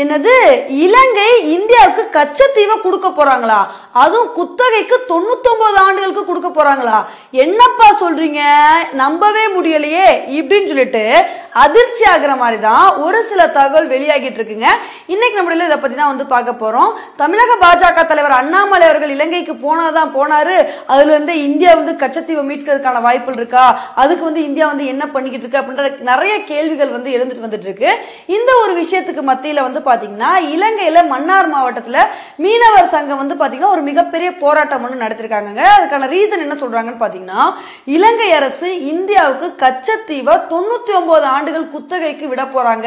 என்னது இலங்கை இந்தியாவுக்கு கச்சத்தீவை கொடுக்க போறாங்களா? அதுவும் குத்தகைக்கு தொண்ணூத்தொன்பது ஆண்டுகளுக்கு கொடுக்க போறாங்களா? என்னப்பா சொல்றீங்க? நம்பவே முடியலையே இப்படின்னு சொல்லிட்டு அதிர்ச்சி ஆகுற மாதிரி தான் ஒரு சில தகவல் வெளியாகிட்டு இருக்குங்க. இன்னைக்கு நம்மள இதை பத்தி தான் வந்து பார்க்க போறோம். தமிழக பாஜக தலைவர் அண்ணாமலை அவர்கள் இலங்கைக்கு போனாதான் போனாரு. அதுல இருந்து இந்தியா வந்து கச்சத்தீவை மீட்கிறதுக்கான வாய்ப்புகள் இருக்கா? அதுக்கு வந்து இந்தியா வந்து என்ன பண்ணிக்கிட்டு இருக்கு அப்படின்ற நிறைய கேள்விகள் வந்து எழுந்துட்டு வந்துட்டு இருக்கு. இந்த ஒரு விஷயத்துக்கு மத்தியில வந்து பாத்தீங்கன்னா இலங்கையில மன்னார் மாவட்டத்துல மீனவர் சங்கம் வந்து பாத்தீங்கன்னா ஒரு மிகப்பெரிய போராட்டம் ஒன்று நடத்திருக்காங்க அதுக்கான ரீசன் என்ன சொல்றாங்கன்னு பாத்தீங்கன்னா இலங்கை அரசு இந்தியாவுக்கு கச்சத்தீவை தொண்ணூத்தி ஒன்பது ஆண்டுகள் குத்தகைக்கு விட போறாங்க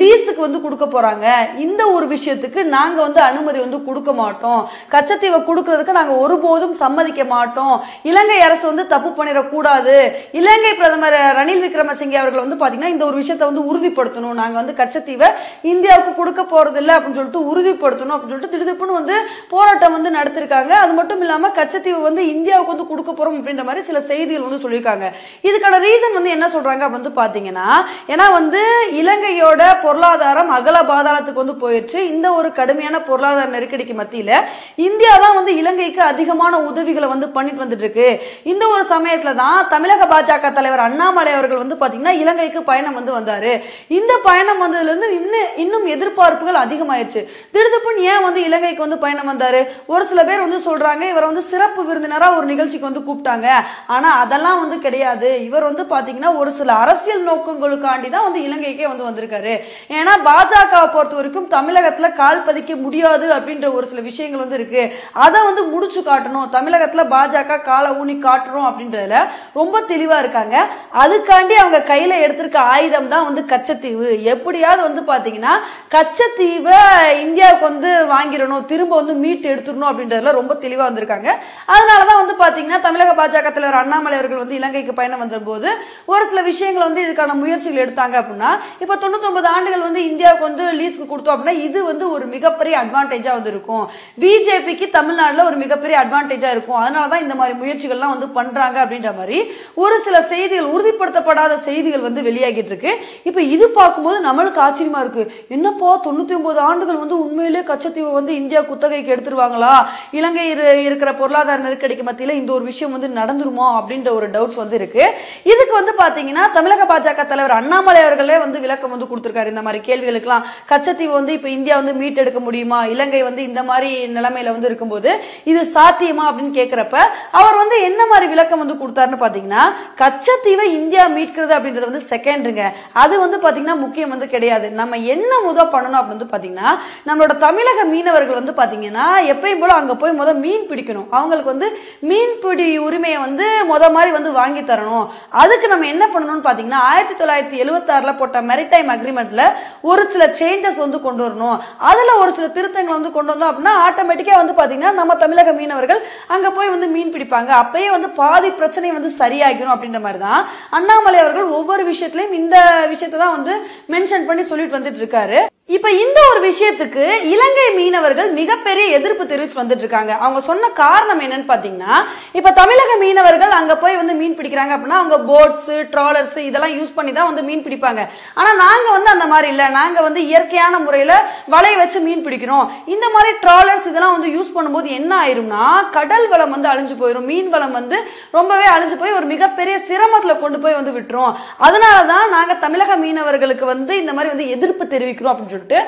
லீஸுக்கு வந்து கொடுக்க போறாங்க. இந்த ஒரு விஷயத்துக்கு நாங்க வந்து அனுமதி வந்து கொடுக்க மாட்டோம். கச்சத்தீவை கொடுக்கறதுக்கு நாங்க ஒருபோதும் சம்மதிக்க மாட்டோம். இலங்கை அரசு வந்து தப்பு பண்ணிடக்கூடாது. இலங்கை பிரதமர் ரணில் விக்ரமசிங்கே அவர்கள் வந்து பாத்தீங்கன்னா இந்த ஒரு விஷயத்த வந்து உறுதிப்படுத்தணும். நாங்க வந்து கச்சத்தீவை இந்தியாவுக்கு கொடுக்க போறது இல்லை அப்படின்னு சொல்லிட்டு உறுதிப்படுத்தணும் அப்படின்னு சொல்லிட்டு திடுதிப்புன்னு வந்து போராட்டம் வந்து நடத்திருக்காங்க. அது மட்டும் இல்லாம கச்சத்தீவு வந்து இந்தியாவுக்கு வந்து கொடுக்க போறோம் அப்படின்ற மாதிரி சில செய்திகள் வந்து சொல்லியிருக்காங்க. இதுக்கான ரீசன் வந்து என்ன சொல்றாங்க அப்படின்னு வந்து பாத்தீங்கன்னா ஏன்னா வந்து இலங்கையோட பொருளாதாரம் அகல பாதாளத்துக்கு வந்து போயிடுச்சு இந்த ஒரு கடுமையான பொருளாதார நெருக்கடிக்கு மத்தியில இந்தியா தான் வந்து இலங்கைக்கு அதிகமான உதவிகளை வந்து பண்ணிட்டு வந்துட்டு இருக்கு இந்த ஒரு சமயத்துல தான் தமிழக பாஜக தலைவர் அண்ணாமலை அவர்கள் வந்து பாத்தீங்கன்னா இலங்கைக்கு பயணம் வந்து வந்தாரு. இந்த பயணம் வந்ததுல இருந்து இன்னும் இன்னும் எதிர்பார்ப்புகள் அதிகமாயிருச்சு. திடுதுப்புன் ஏன் வந்து இலங்கைக்கு வந்து பயணம் வந்தாரு? ஒரு சில பேர் வந்து சொல்றாங்க இவரை வந்து சிறப்பு விருந்தினரா ஒரு நிகழ்ச்சிக்கு வந்து கூப்பிட்டாங்க. ஆனா அதெல்லாம் வந்து கிடையாது. இவர் வந்து பாத்தீங்கன்னா ஒரு சில அரசியல் நோக்கங்களுக்கு நோக்கங்களுக்காண்டி தான் வந்து இலங்கைக்கே வந்து வந்திருக்காரு. ஏன்னா பாஜகவை பொறுத்த வரைக்கும் தமிழகத்துல கால் பதிக்க முடியாது அப்படின்ற ஒரு சில விஷயங்கள் வந்து இருக்கு. அதை வந்து முடிச்சு காட்டணும். தமிழகத்துல பாஜக காலை ஊனி காட்டுறோம் அப்படின்றதுல ரொம்ப தெளிவா இருக்காங்க. அதுக்காண்டி அவங்க கையில எடுத்திருக்க ஆயுதம் தான் வந்து கச்சத்தீவு. எப்படியாவது வந்து பாத்தீங்கன்னா கச்சத்தீவை இந்தியாவுக்கு வந்து வாங்கிடணும். திரும்ப வந்து மீட்டு எடுத்துடணும் அப்படின்றதுல ரொம்ப தெளிவாக வந்திருக்காங்க. அதனாலதான் வந்து பாத்தீங்கன்னா தமிழக பாஜக தலைவர் அண்ணாமலை அவர்கள் வந்து இலங்கைக்கு பயணம் வந்தபோது ஒரு சில விஷயங்கள் வந்து இதுக்கான முயற்சி முயற்சிகள் எடுத்தாங்க அப்படின்னா இப்போ தொண்ணூத்தொன்பது ஆண்டுகள் வந்து இந்தியாவுக்கு வந்து லீஸ்க்கு கொடுத்தோம் அப்படின்னா இது வந்து ஒரு மிகப்பெரிய அட்வான்டேஜா வந்து இருக்கும். பிஜேபிக்கு தமிழ்நாடுல ஒரு மிகப்பெரிய அட்வான்டேஜா இருக்கும். அதனாலதான் இந்த மாதிரி முயற்சிகள்லாம் வந்து பண்றாங்க அப்படின்ற மாதிரி ஒரு சில செய்திகள் உறுதிப்படுத்தப்படாத செய்திகள் வந்து வெளியாகிட்டு இருக்கு. இப்ப இது பார்க்கும்போது நம்மளுக்கு ஆச்சரியமா இருக்கு. என்னப்பா தொண்ணூத்தி ஒன்பது ஆண்டுகள் வந்து உண்மையிலே கச்சத்தீவை வந்து இந்தியா குத்தகைக்கு எடுத்துருவாங்களா? இலங்கை இருக்கிற பொருளாதார நெருக்கடிக்கு மத்தியில இந்த ஒரு விஷயம் வந்து நடந்துருமா அப்படின்ற ஒரு டவுட்ஸ் வந்து இருக்கு. இதுக்கு வந்து பாத்தீங்கன்னா தமிழக பாஜக தலைவர் அண்ணாமலை அவர்களே வந்து விளக்கம் வந்து கொடுத்துருக்காரு. இந்த மாதிரி கேள்விகளுக்கெல்லாம் கச்சத்தீவு வந்து இப்போ இந்தியா வந்து மீட்டெடுக்க முடியுமா? இலங்கை வந்து இந்த மாதிரி நிலைமையில வந்து இருக்கும்போது இது சாத்தியமா அப்படின்னு கேட்குறப்ப அவர் வந்து என்ன மாதிரி விளக்கம் வந்து கொடுத்தாருன்னு பாத்தீங்கன்னா கச்சத்தீவை இந்தியா மீட்கிறது அப்படின்றது வந்து செகண்டருங்க அது வந்து பாத்தீங்கன்னா முக்கியம் வந்து கிடையாது. நம்ம என்ன முதல் பண்ணணும் அப்படின்னு வந்து பாத்தீங்கன்னா நம்மளோட தமிழக மீனவர்கள் வந்து பாத்தீங்கன்னா எப்பயும் போல அங்க போய் முத மீன் பிடிக்கணும். அவங்களுக்கு வந்து மீன் பிடி உரிமையை வந்து முத மாதிரி வந்து வாங்கி தரணும். அதுக்கு நம்ம என்ன பண்ணணும்னு பாத்தீங்கன்னா ஆயிரத்தி தொள்ளாயிரத்தி தொள்ளாயிரத்தி ஆறுல போட்ட மெரிடைம் அக்ரிமெண்ட்ல ஒரு சில சேஞ்சஸ் வந்து கொண்டு வரணும். அதுல ஒரு சில திருத்தங்கள் வந்து கொண்டு வந்தோம் அப்படின்னா ஆட்டோமேட்டிக்கா வந்து பாத்தீங்கன்னா நம்ம தமிழக மீனவர்கள் அங்க போய் வந்து மீன் பிடிப்பாங்க. அப்பயே வந்து பாதி பிரச்சனை வந்து சரியாகிரும் அப்படின்ற மாதிரி தான் அண்ணாமலை அவர்கள் ஒவ்வொரு விஷயத்திலையும் இந்த விஷயத்தை தான் வந்து மென்ஷன் பண்ணி சொல்லிட்டு வந்துட்டு இருக்காரு. இப்ப இந்த ஒரு விஷயத்துக்கு இலங்கை மீனவர்கள் மிகப்பெரிய எதிர்ப்பு தெரிவிச்சு வந்துட்டு இருக்காங்க அவங்க சொன்ன காரணம் என்னன்னு பாத்தீங்கன்னா இப்ப தமிழக மீனவர்கள் அங்க போய் வந்து மீன் பிடிக்கிறாங்க அப்படின்னா அவங்க போட்ஸ் ட்ராலர்ஸ் இதெல்லாம் யூஸ் பண்ணி தான் வந்து மீன் பிடிப்பாங்க. ஆனா நாங்க வந்து அந்த மாதிரி இல்ல. நாங்க வந்து இயற்கையான முறையில வலை வச்சு மீன் பிடிக்கிறோம். இந்த மாதிரி ட்ராலர்ஸ் இதெல்லாம் வந்து யூஸ் பண்ணும்போது என்ன ஆயிரும்னா கடல் வளம் வந்து அழிஞ்சு போயிடும் மீன் வளம் வந்து ரொம்பவே அழிஞ்சு போய் ஒரு மிகப்பெரிய சிரமத்துல கொண்டு போய் வந்து விட்டுரும். அதனாலதான் நாங்க தமிழக மீனவர்களுக்கு வந்து இந்த மாதிரி வந்து எதிர்ப்பு தெரிவிக்கிறோம் அப்படின்னு சொல்லிட்டு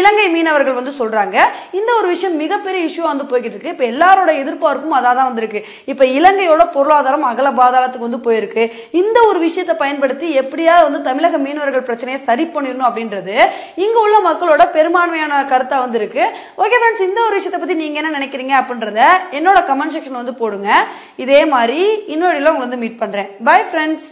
இலங்கை மீனவர்கள் வந்து சொல்றாங்க. இந்த ஒரு விஷயம் மிகப்பெரிய இஷ்யூ வந்து போய்கிட்டு இருக்கு இப்போ எல்லாரோட எதிர்பார்ப்பும் அதாக தான் வந்திருக்கு. இப்போ இலங்கையோட பொருளாதாரம் அகல பாதாளத்துக்கு வந்து போயிருக்கு. இந்த ஒரு விஷயத்தை பயன்படுத்தி எப்படியா வந்து தமிழக மீனவர்கள் பிரச்சனையை சரி பண்ணிடணும் அப்படின்றது இங்க உள்ள மக்களோட பெரும்பான்மையான கருத்தா வந்து இருக்கு ஓகே ஃப்ரெண்ட்ஸ் இந்த ஒரு விஷயத்தை பத்தி நீங்க என்ன நினைக்கிறீங்க அப்படின்றத என்னோட கமெண்ட் செக்ஷன் வந்து போடுங்க. இதே மாதிரி இன்னொரு உங்களை வந்து மீட் பண்றேன். Bye friends